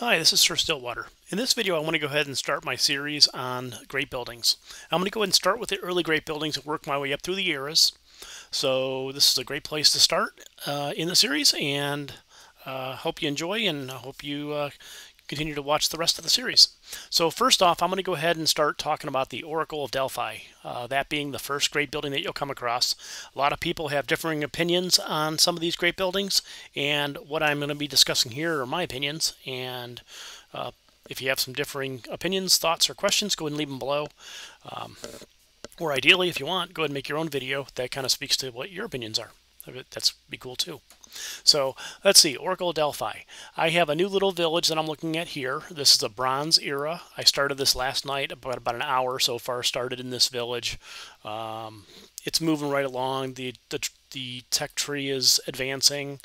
Hi, this is Sir Stillwater. In this video, I want to go ahead and start my series on great buildings. I'm going to go ahead and start with the early great buildings and work my way up through the eras. So this is a great place to start uh, in the series, and uh, hope you enjoy, and I hope you uh, continue to watch the rest of the series. So first off, I'm going to go ahead and start talking about the Oracle of Delphi, uh, that being the first great building that you'll come across. A lot of people have differing opinions on some of these great buildings, and what I'm going to be discussing here are my opinions, and uh, if you have some differing opinions, thoughts, or questions, go ahead and leave them below. Um, or ideally, if you want, go ahead and make your own video that kind of speaks to what your opinions are. That's be cool too. So let's see, Oracle Delphi. I have a new little village that I'm looking at here. This is a Bronze era. I started this last night, about, about an hour so far started in this village. Um, it's moving right along. The, the, the tech tree is advancing.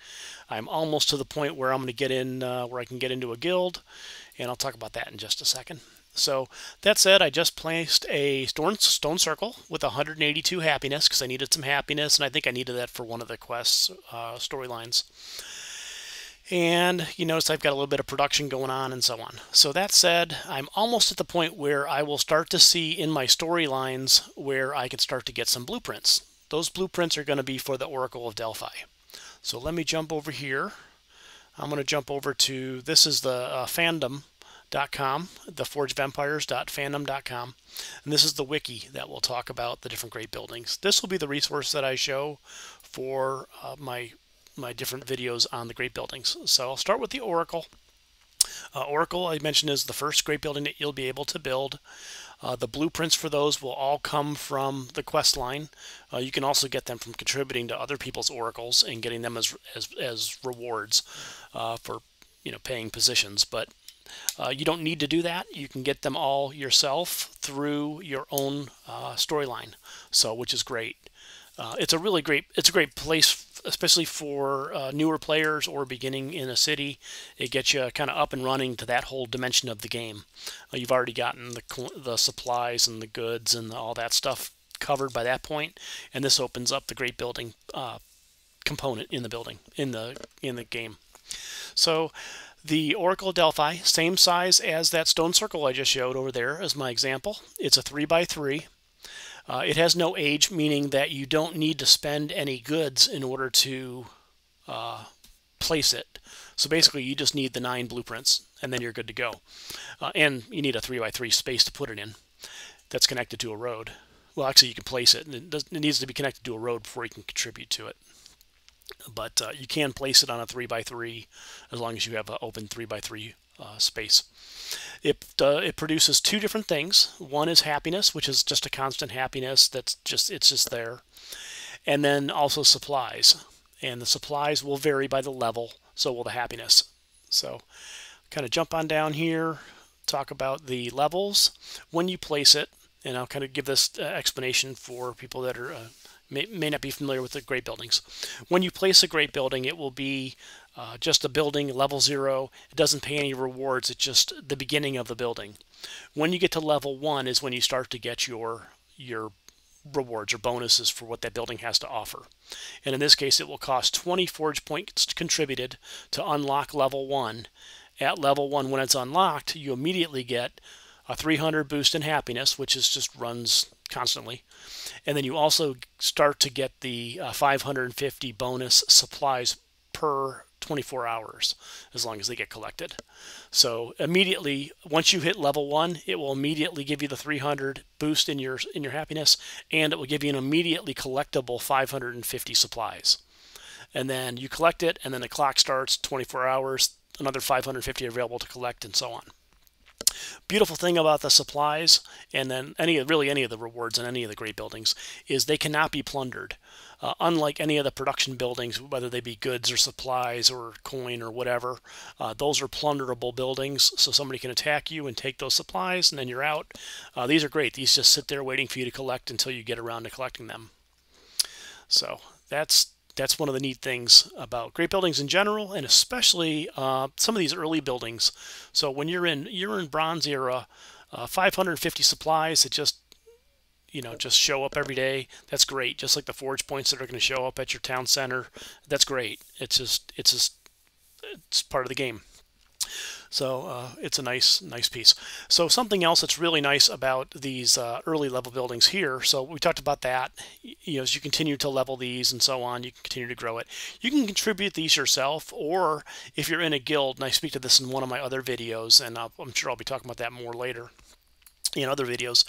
I'm almost to the point where I'm going to get in, uh, where I can get into a guild, and I'll talk about that in just a second. So that said, I just placed a stone, stone circle with 182 happiness because I needed some happiness, and I think I needed that for one of the quests uh, storylines. And you notice I've got a little bit of production going on and so on. So that said, I'm almost at the point where I will start to see in my storylines where I can start to get some blueprints. Those blueprints are going to be for the Oracle of Delphi. So let me jump over here. I'm going to jump over to, this is the uh, fandom com, theforgeofempires.fandom.com, and this is the wiki that will talk about the different great buildings. This will be the resource that I show for uh, my my different videos on the great buildings. So I'll start with the Oracle. Uh, Oracle, I mentioned, is the first great building that you'll be able to build. Uh, the blueprints for those will all come from the quest line. Uh, you can also get them from contributing to other people's oracles and getting them as as, as rewards uh, for you know paying positions. But uh, you don't need to do that. You can get them all yourself through your own uh, storyline, so which is great. Uh, it's a really great it's a great place, especially for uh, newer players or beginning in a city. It gets you kind of up and running to that whole dimension of the game. Uh, you've already gotten the the supplies and the goods and all that stuff covered by that point, and this opens up the great building uh, component in the building in the in the game. So the Oracle Delphi, same size as that stone circle I just showed over there as my example. It's a 3 by 3 uh, It has no age, meaning that you don't need to spend any goods in order to uh, place it. So basically, you just need the nine blueprints, and then you're good to go. Uh, and you need a 3 by 3 space to put it in that's connected to a road. Well, actually, you can place it, and it, does, it needs to be connected to a road before you can contribute to it but uh, you can place it on a 3x3 as long as you have an open 3x3 uh, space. It, uh, it produces two different things. One is happiness, which is just a constant happiness that's just it's just there, and then also supplies. And the supplies will vary by the level, so will the happiness. So, kind of jump on down here, talk about the levels when you place it, and I'll kind of give this uh, explanation for people that are uh, may, may not be familiar with the great buildings. When you place a great building, it will be uh, just a building, level zero. It doesn't pay any rewards. It's just the beginning of the building. When you get to level one is when you start to get your your rewards or bonuses for what that building has to offer. And in this case, it will cost 20 forge points contributed to unlock level one. At level one, when it's unlocked, you immediately get a 300 boost in happiness, which is just runs constantly. And then you also start to get the uh, 550 bonus supplies per 24 hours as long as they get collected. So immediately once you hit level 1, it will immediately give you the 300 boost in your in your happiness and it will give you an immediately collectible 550 supplies. And then you collect it and then the clock starts 24 hours, another 550 available to collect and so on. Beautiful thing about the supplies, and then any really any of the rewards in any of the great buildings, is they cannot be plundered. Uh, unlike any of the production buildings, whether they be goods or supplies or coin or whatever, uh, those are plunderable buildings. So somebody can attack you and take those supplies, and then you're out. Uh, these are great. These just sit there waiting for you to collect until you get around to collecting them. So that's that's one of the neat things about great buildings in general, and especially uh, some of these early buildings. So when you're in you're in Bronze era, uh, 550 supplies that just you know just show up every day. That's great. Just like the forge points that are going to show up at your town center. That's great. It's just it's just it's part of the game. So uh, it's a nice, nice piece. So something else that's really nice about these uh, early level buildings here. So we talked about that. You know, as you continue to level these and so on, you can continue to grow it. You can contribute these yourself, or if you're in a guild, and I speak to this in one of my other videos, and I'll, I'm sure I'll be talking about that more later in other videos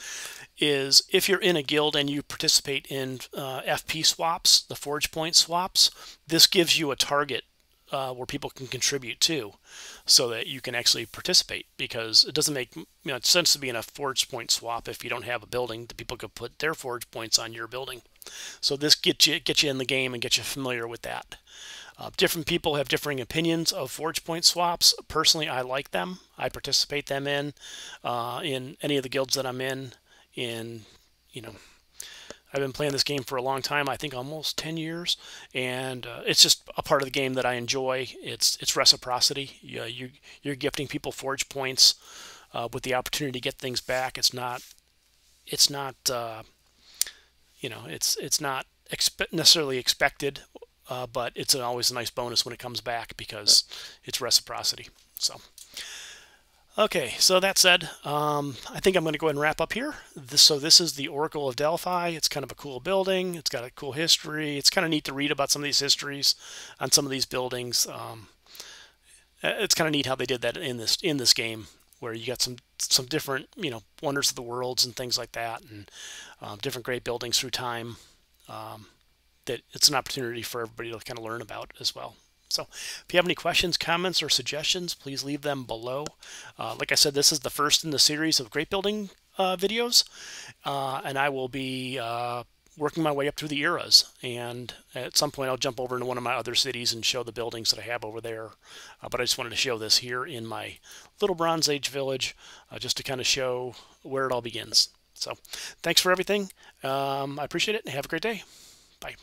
is if you're in a guild and you participate in uh, FP swaps, the forge point swaps, this gives you a target uh, where people can contribute to so that you can actually participate because it doesn't make you know sense to be in a forge point swap. If you don't have a building that people could put their forge points on your building. So this gets you get you in the game and get you familiar with that. Uh, different people have differing opinions of forge point swaps. Personally I like them. I participate them in uh, in any of the guilds that I'm in in you know I've been playing this game for a long time. I think almost 10 years, and uh, it's just a part of the game that I enjoy. It's it's reciprocity. You, you you're gifting people forge points uh, with the opportunity to get things back. It's not it's not uh, you know it's it's not expe necessarily expected, uh, but it's always a nice bonus when it comes back because it's reciprocity. So. Okay, so that said, um, I think I'm going to go ahead and wrap up here. This, so this is the Oracle of Delphi. It's kind of a cool building. It's got a cool history. It's kind of neat to read about some of these histories on some of these buildings. Um, it's kind of neat how they did that in this in this game, where you got some some different you know wonders of the worlds and things like that, and um, different great buildings through time. Um, that it's an opportunity for everybody to kind of learn about as well. So if you have any questions, comments, or suggestions, please leave them below. Uh, like I said, this is the first in the series of Great Building uh, videos, uh, and I will be uh, working my way up through the eras. And at some point, I'll jump over into one of my other cities and show the buildings that I have over there. Uh, but I just wanted to show this here in my little Bronze Age village, uh, just to kind of show where it all begins. So thanks for everything. Um, I appreciate it, and have a great day. Bye.